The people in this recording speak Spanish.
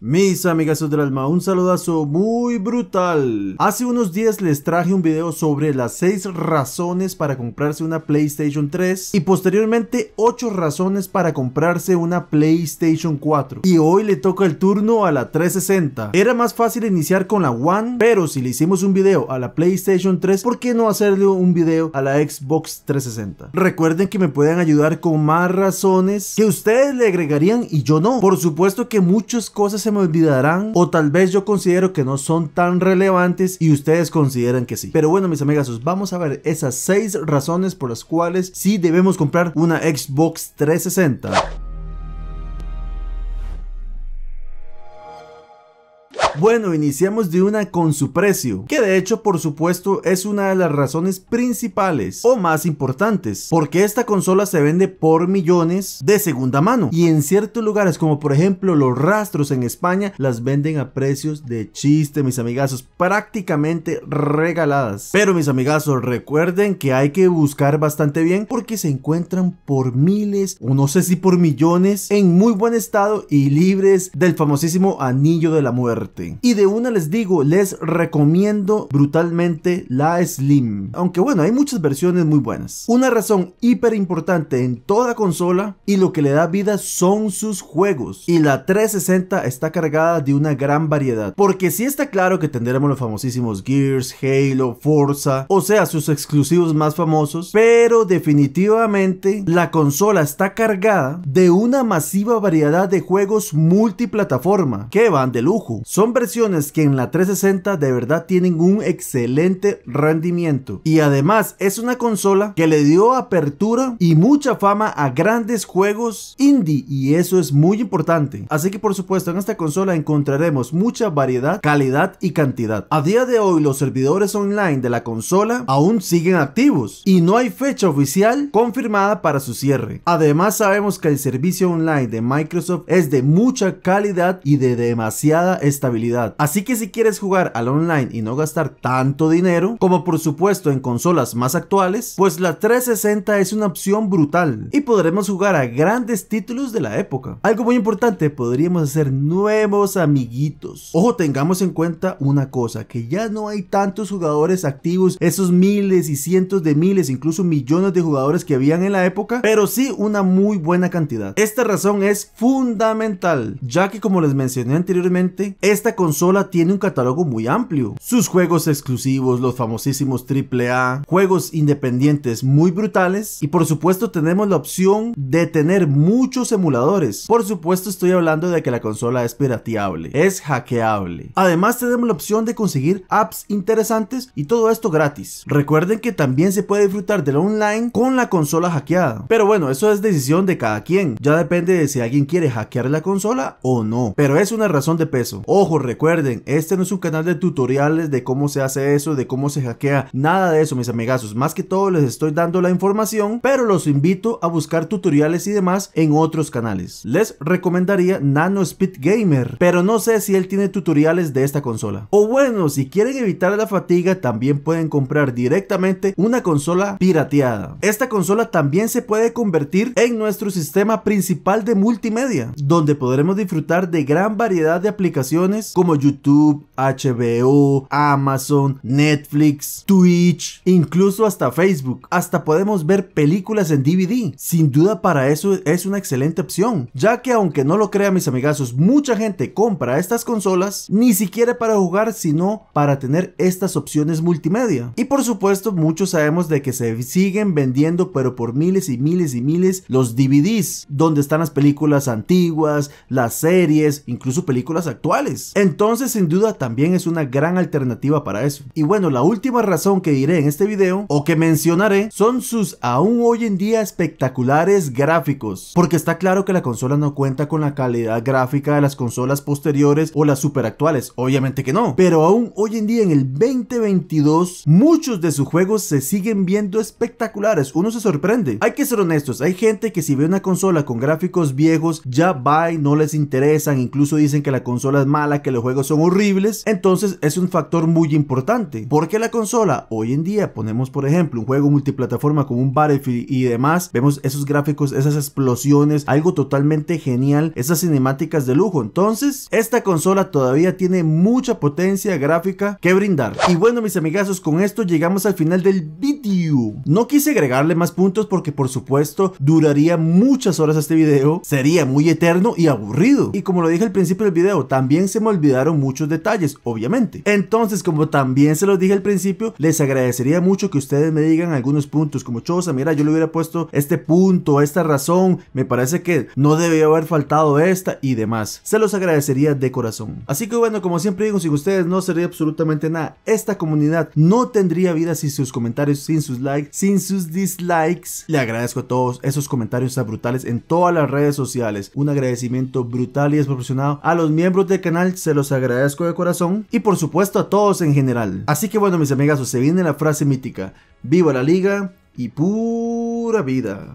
Mis amigas del alma, un saludazo muy brutal. Hace unos días les traje un video sobre las 6 razones para comprarse una PlayStation 3 y posteriormente 8 razones para comprarse una PlayStation 4. Y hoy le toca el turno a la 360. Era más fácil iniciar con la One, pero si le hicimos un video a la PlayStation 3, ¿por qué no hacerle un video a la Xbox 360? Recuerden que me pueden ayudar con más razones que ustedes le agregarían y yo no. Por supuesto que muchas cosas me olvidarán o tal vez yo considero que no son tan relevantes y ustedes consideran que sí. Pero bueno mis amigos, vamos a ver esas 6 razones por las cuales sí debemos comprar una Xbox 360. Bueno, iniciamos de una con su precio, que de hecho por supuesto es una de las razones principales o más importantes, porque esta consola se vende por millones de segunda mano y en ciertos lugares como por ejemplo los rastros en España las venden a precios de chiste mis amigazos, prácticamente regaladas. Pero mis amigazos recuerden que hay que buscar bastante bien porque se encuentran por miles o no sé si por millones en muy buen estado y libres del famosísimo anillo de la muerte. Y de una les digo, les recomiendo brutalmente la Slim. Aunque bueno, hay muchas versiones muy buenas. Una razón hiper importante en toda consola y lo que le da vida son sus juegos. Y la 360 está cargada de una gran variedad. Porque si está claro que tendremos los famosísimos Gears, Halo, Forza, o sea, sus exclusivos más famosos. Pero definitivamente la consola está cargada de una masiva variedad de juegos multiplataforma que van de lujo. Son versiones que en la 360 de verdad tienen un excelente rendimiento. Y además es una consola que le dio apertura y mucha fama a grandes juegos indie y eso es muy importante. Así que por supuesto en esta consola encontraremos mucha variedad, calidad y cantidad. A día de hoy los servidores online de la consola aún siguen activos y no hay fecha oficial confirmada para su cierre. Además sabemos que el servicio online de Microsoft es de mucha calidad y de demasiada estabilidad Así que si quieres jugar al online y no gastar tanto dinero, como por supuesto en consolas más actuales, pues la 360 es una opción brutal y podremos jugar a grandes títulos de la época. Algo muy importante, podríamos hacer nuevos amiguitos. Ojo, tengamos en cuenta una cosa, que ya no hay tantos jugadores activos, esos miles y cientos de miles, incluso millones de jugadores que habían en la época, pero sí una muy buena cantidad. Esta razón es fundamental, ya que como les mencioné anteriormente, esta consola tiene un catálogo muy amplio. Sus juegos exclusivos, los famosísimos AAA, juegos independientes muy brutales y por supuesto tenemos la opción de tener muchos emuladores. Por supuesto estoy hablando de que la consola es pirateable, es hackeable. Además tenemos la opción de conseguir apps interesantes y todo esto gratis. Recuerden que también se puede disfrutar del online con la consola hackeada. Pero bueno, eso es decisión de cada quien. Ya depende de si alguien quiere hackear la consola o no. Pero es una razón de peso. Ojo, recuerden, este no es un canal de tutoriales de cómo se hace eso, de cómo se hackea, nada de eso mis amigazos, más que todo les estoy dando la información, pero los invito a buscar tutoriales y demás en otros canales. Les recomendaría Nano Speed Gamer, pero no sé si él tiene tutoriales de esta consola. O bueno, si quieren evitar la fatiga, también pueden comprar directamente una consola pirateada. Esta consola también se puede convertir en nuestro sistema principal de multimedia, donde podremos disfrutar de gran variedad de aplicaciones como YouTube, HBO, Amazon, Netflix, Twitch, incluso hasta Facebook. Hasta podemos ver películas en DVD. Sin duda para eso es una excelente opción, ya que aunque no lo crean mis amigazos, mucha gente compra estas consolas ni siquiera para jugar, sino para tener estas opciones multimedia. Y por supuesto, muchos sabemos de que se siguen vendiendo, pero por miles y miles y miles los DVDs, donde están las películas antiguas, las series, incluso películas actuales. Entonces sin duda también es una gran alternativa para eso. Y bueno, la última razón que diré en este video o que mencionaré son sus aún hoy en día espectaculares gráficos. Porque está claro que la consola no cuenta con la calidad gráfica de las consolas posteriores o las super actuales, obviamente que no. Pero aún hoy en día en el 2022 muchos de sus juegos se siguen viendo espectaculares, uno se sorprende. Hay que ser honestos, hay gente que si ve una consola con gráficos viejos ya va y no les interesan, incluso dicen que la consola es mala, que los juegos son horribles, entonces es un factor muy importante. Porque la consola, hoy en día, ponemos por ejemplo un juego multiplataforma como un Battlefield y demás, vemos esos gráficos, esas explosiones, algo totalmente genial, esas cinemáticas de lujo. Entonces, esta consola todavía tiene mucha potencia gráfica que brindar. Y bueno, mis amigazos, con esto llegamos al final del vídeo. No quise agregarle más puntos porque por supuesto duraría muchas horas este video, sería muy eterno y aburrido. Y como lo dije al principio del video, también se me olvidaron muchos detalles, obviamente. Entonces, como también se los dije al principio, les agradecería mucho que ustedes me digan algunos puntos, como Chosa, mira, yo le hubiera puesto este punto, esta razón, me parece que no debería haber faltado esta y demás. Se los agradecería de corazón. Así que bueno, como siempre digo, sin ustedes no sería absolutamente nada. Esta comunidad no tendría vida sin sus comentarios, sin sus likes, sin sus dislikes. Le agradezco a todos esos comentarios tan brutales en todas las redes sociales. Un agradecimiento brutal y desproporcionado a los miembros del canal, los agradezco de corazón. Y por supuesto a todos en general. Así que bueno mis amigazos, se viene la frase mítica. Viva la liga y pura vida.